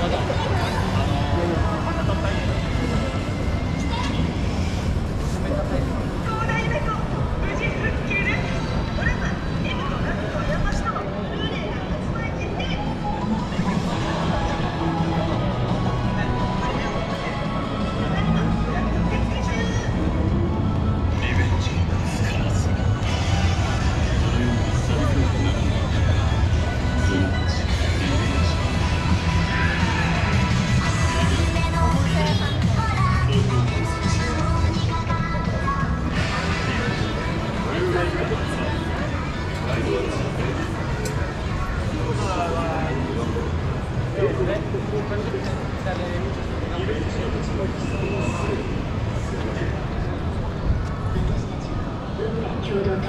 まだ。是有点个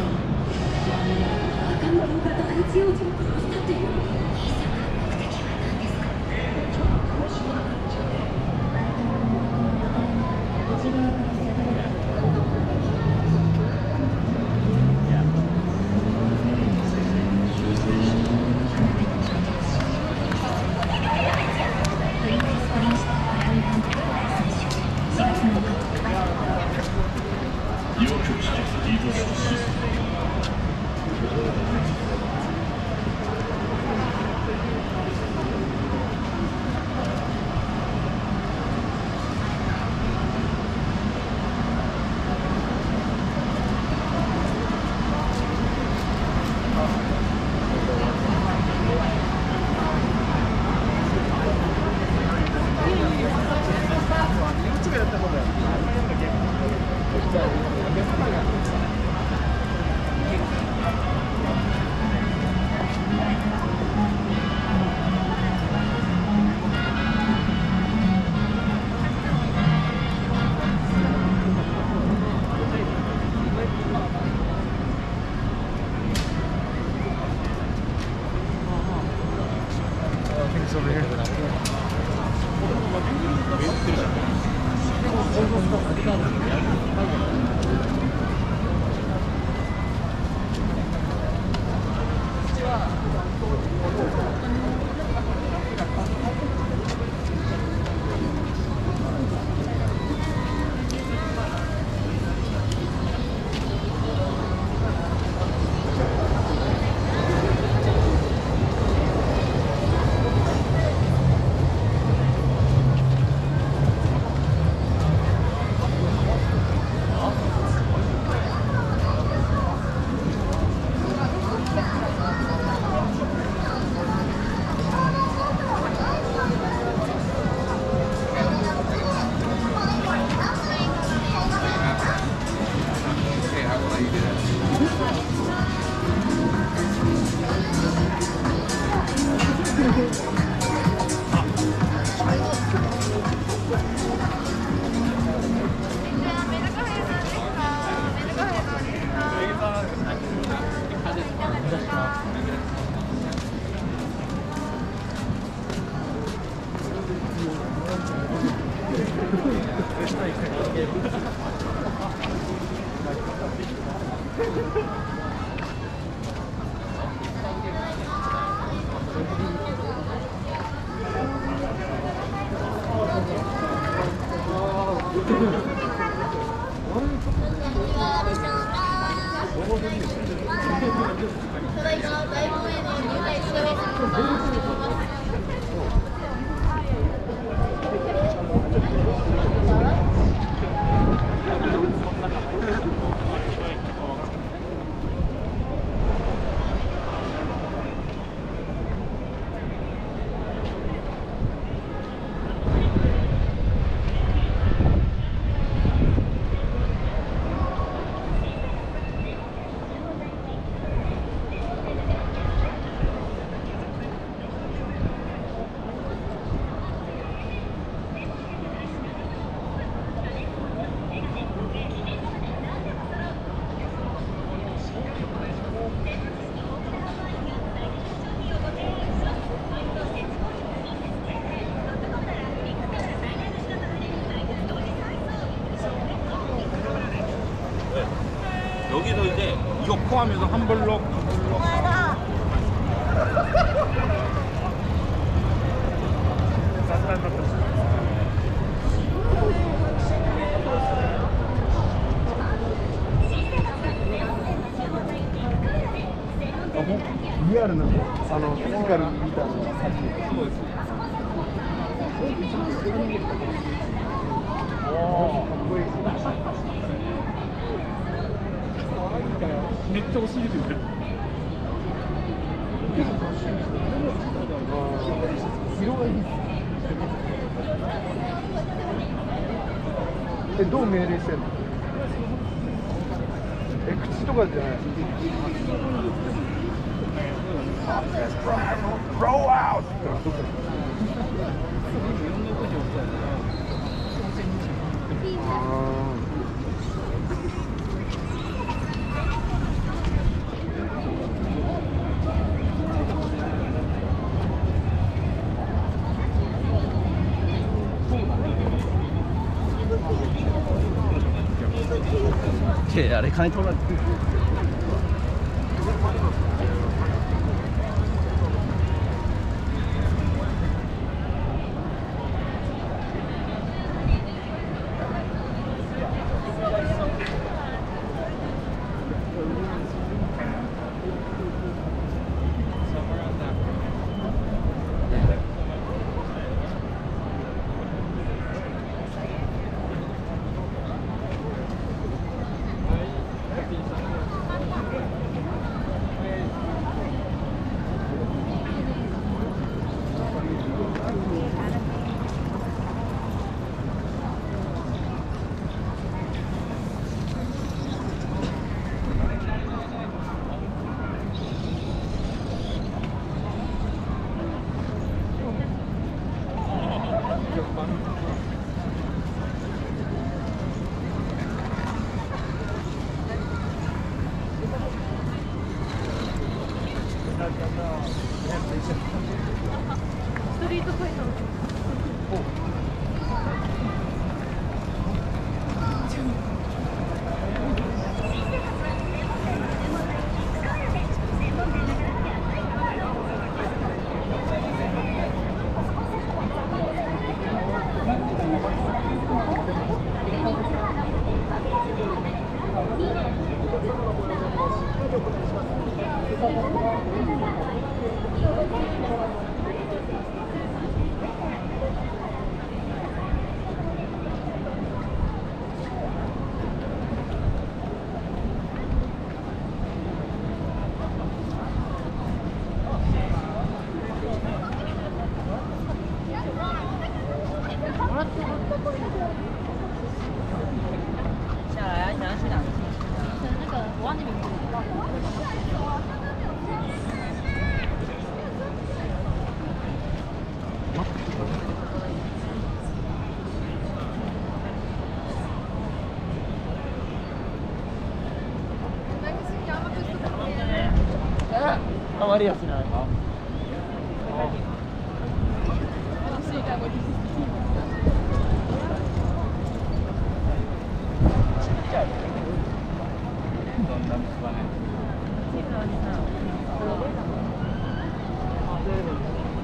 あただいま大門への入会調べ여 포함해서 한 블록 色がいいえどう命令してんの？え口とかじゃない。Roll out! あれ金取られて。りやすいな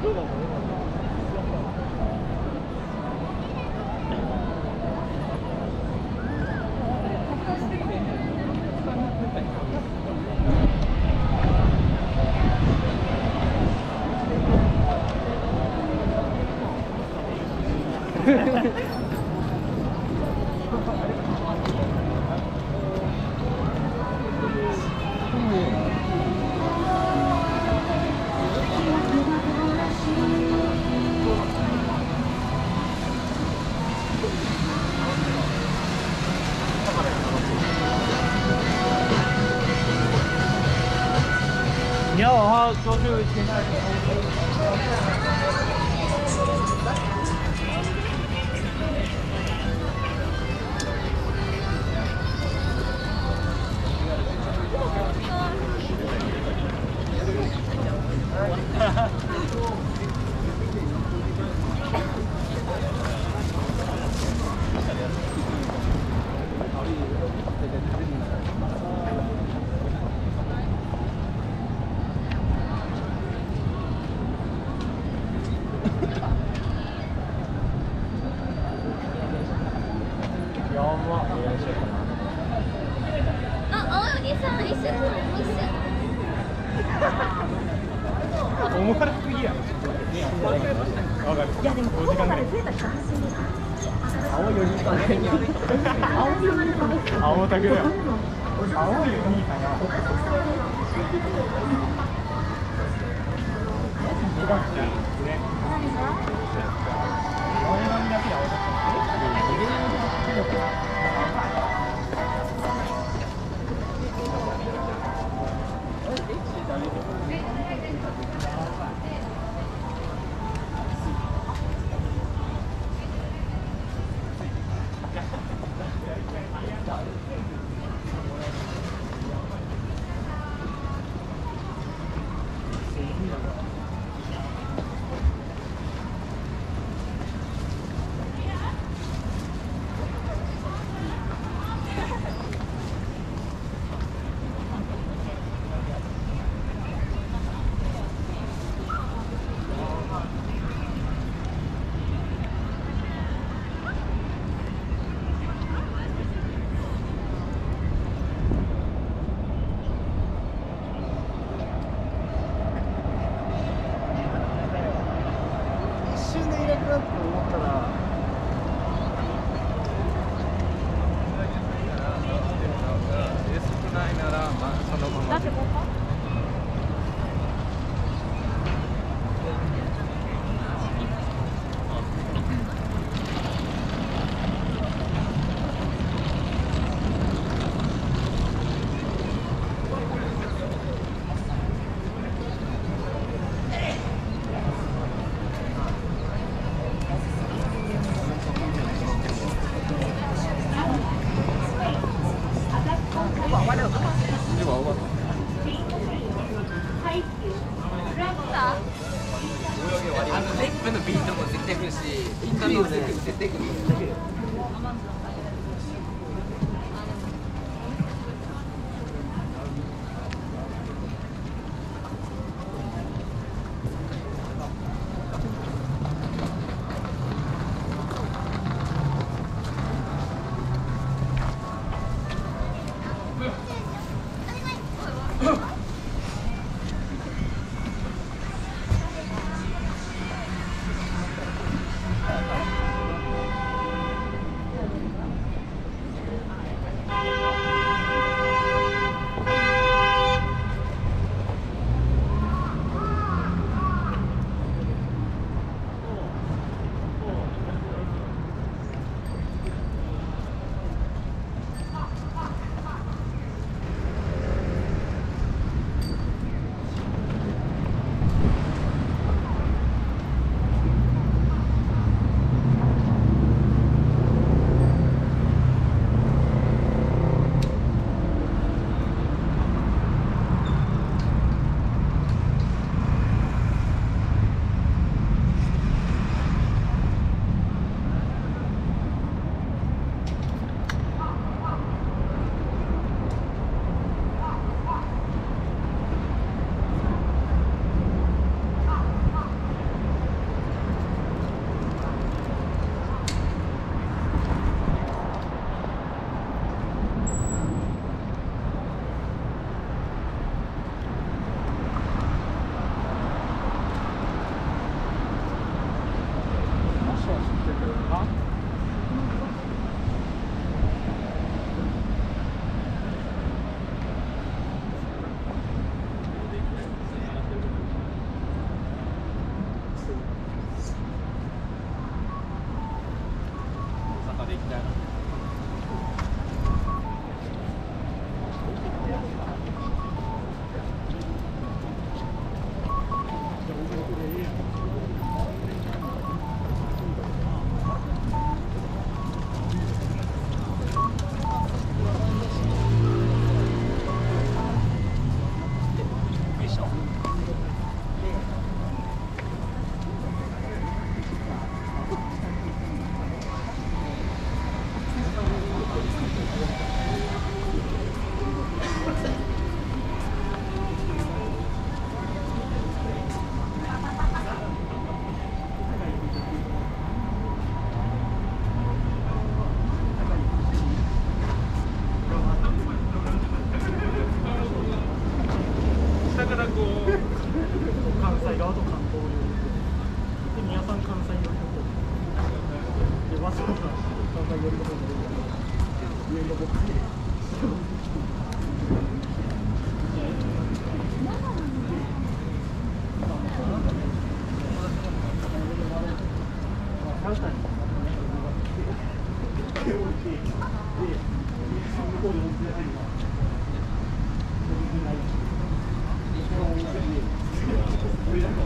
どうだ你要往话多去后的话就思われす。ぎやろわかるいい青よりかね青タグだよ青よりかなね青髪だけで青だ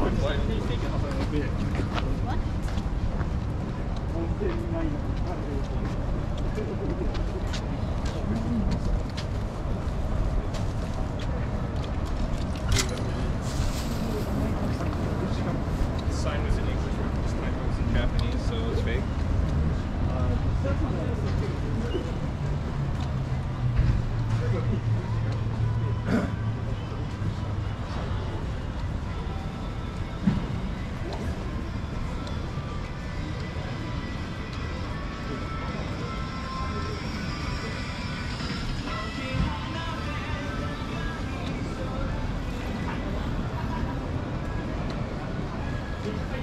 った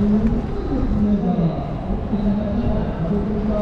俺ら